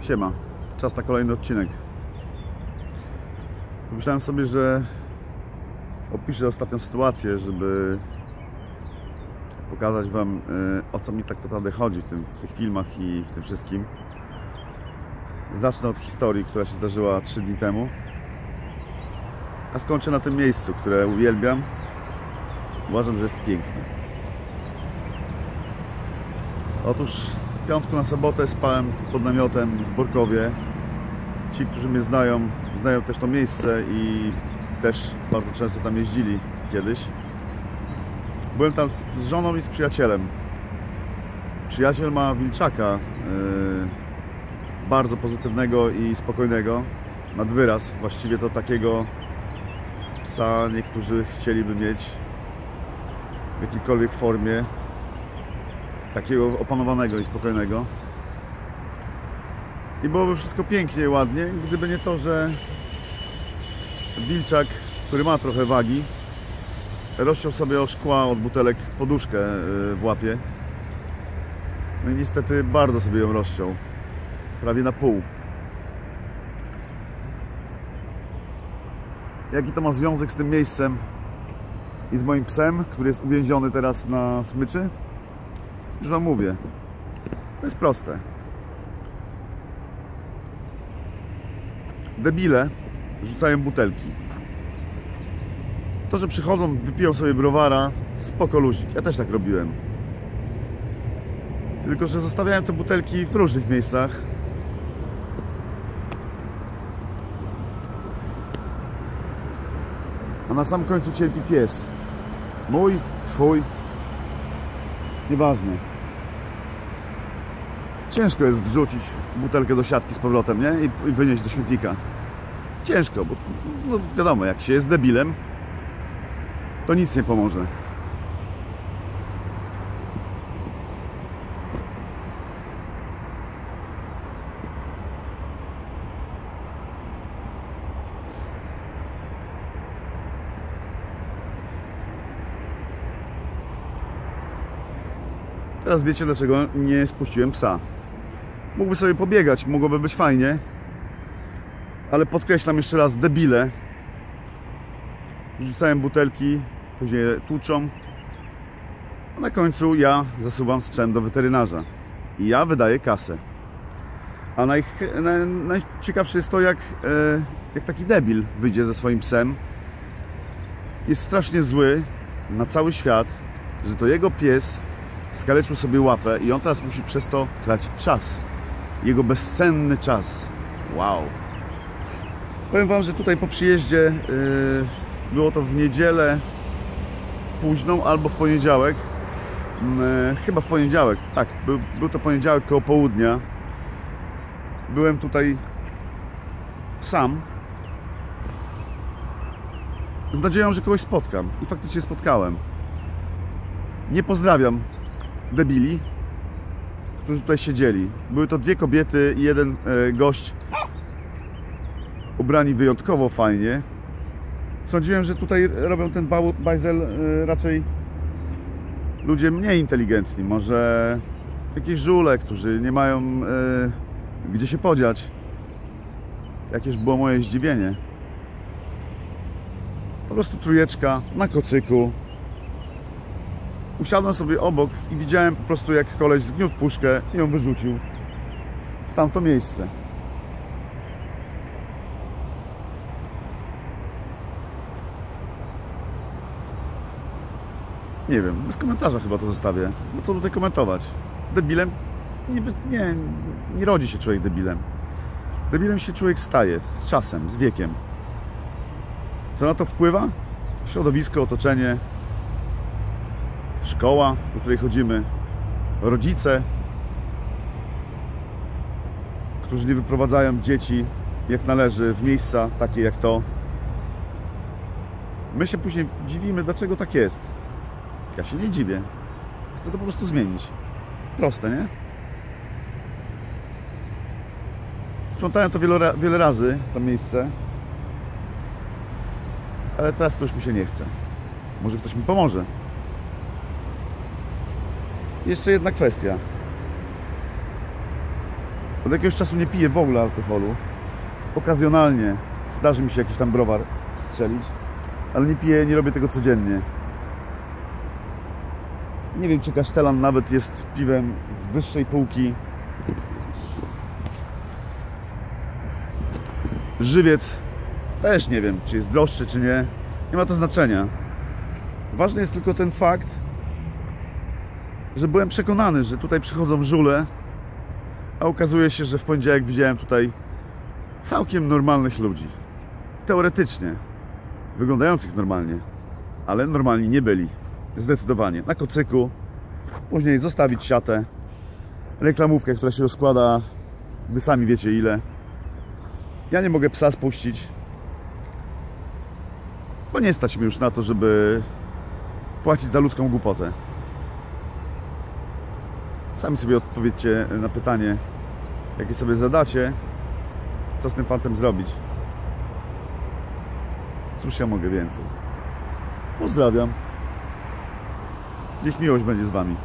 Siema, czas na kolejny odcinek. Pomyślałem sobie, że opiszę ostatnią sytuację, żeby pokazać Wam y, o co mi tak naprawdę chodzi w, tym, w tych filmach i w tym wszystkim. Zacznę od historii, która się zdarzyła 3 dni temu. A skończę na tym miejscu, które uwielbiam. Uważam, że jest piękne. Otóż z piątku na sobotę spałem pod namiotem w Borkowie. Ci, którzy mnie znają, znają też to miejsce i też bardzo często tam jeździli kiedyś. Byłem tam z, żoną i z przyjacielem. Przyjaciel ma wilczaka, yy, bardzo pozytywnego i spokojnego, nad wyraz. Właściwie to takiego psa niektórzy chcieliby mieć w jakiejkolwiek formie takiego opanowanego i spokojnego. I byłoby wszystko pięknie i ładnie, gdyby nie to, że wilczak, który ma trochę wagi, rozciął sobie o szkła od butelek poduszkę y, w łapie. No i niestety bardzo sobie ją rozciął. Prawie na pół. Jaki to ma związek z tym miejscem i z moim psem, który jest uwięziony teraz na smyczy? Już Wam mówię. To jest proste. Debile rzucają butelki. To, że przychodzą, wypiją sobie browara, spoko luzik. Ja też tak robiłem. Tylko, że zostawiałem te butelki w różnych miejscach. A na sam końcu cierpi pies. Mój, twój. Nieważne. Ciężko jest wrzucić butelkę do siatki z powrotem, nie? I, i wynieść do śmietnika. Ciężko, bo no wiadomo, jak się jest debilem, to nic nie pomoże. Teraz wiecie dlaczego nie spuściłem psa. Mógłby sobie pobiegać, mogłoby być fajnie. Ale podkreślam jeszcze raz, debile. Rzucałem butelki, później je tłuczą. A na końcu ja zasuwam psem do weterynarza. I ja wydaję kasę. A naj, naj, najciekawsze jest to, jak, e, jak taki debil wyjdzie ze swoim psem. Jest strasznie zły na cały świat, że to jego pies skaleczył sobie łapę i on teraz musi przez to tracić czas. Jego bezcenny czas. Wow. Powiem Wam, że tutaj po przyjeździe yy, było to w niedzielę późną albo w poniedziałek. Yy, chyba w poniedziałek, tak, był, był to poniedziałek koło południa. Byłem tutaj sam. Z nadzieją, że kogoś spotkam. I faktycznie spotkałem. Nie pozdrawiam debili, którzy tutaj siedzieli. Były to dwie kobiety i jeden e, gość ubrani wyjątkowo fajnie. Sądziłem, że tutaj robią ten bajzel e, raczej ludzie mniej inteligentni, może jakieś żule, którzy nie mają e, gdzie się podziać. Jakież było moje zdziwienie. Po prostu trójeczka na kocyku, usiadłem sobie obok i widziałem po prostu jak koleś zgniótł puszkę i ją wyrzucił w tamto miejsce. Nie wiem, bez komentarza chyba to zostawię. No co tutaj komentować? Debilem? Nie, nie, nie rodzi się człowiek debilem. Debilem się człowiek staje z czasem, z wiekiem. Co na to wpływa? Środowisko, otoczenie, szkoła, do której chodzimy, rodzice, którzy nie wyprowadzają dzieci jak należy w miejsca takie jak to. My się później dziwimy, dlaczego tak jest. Ja się nie dziwię. Chcę to po prostu zmienić. Proste, nie? Sprzątałem to wiele, wiele razy, to miejsce. Ale teraz to już mi się nie chce. Może ktoś mi pomoże. Jeszcze jedna kwestia. Od jakiegoś czasu nie piję w ogóle alkoholu. Okazjonalnie zdarzy mi się jakiś tam browar strzelić, ale nie piję, nie robię tego codziennie. Nie wiem, czy kasztelan nawet jest piwem z wyższej półki. Żywiec też nie wiem, czy jest droższy, czy nie. Nie ma to znaczenia. Ważny jest tylko ten fakt, że byłem przekonany, że tutaj przychodzą żule, a okazuje się, że w poniedziałek widziałem tutaj całkiem normalnych ludzi. Teoretycznie wyglądających normalnie, ale normalni nie byli. Zdecydowanie. Na kocyku, później zostawić siatę, reklamówkę, która się rozkłada, wy sami wiecie ile. Ja nie mogę psa spuścić, bo nie stać mi już na to, żeby płacić za ludzką głupotę. Sami sobie odpowiedzcie na pytanie, jakie sobie zadacie, co z tym fantem zrobić. Cóż ja mogę więcej. Pozdrawiam. Niech miłość będzie z Wami.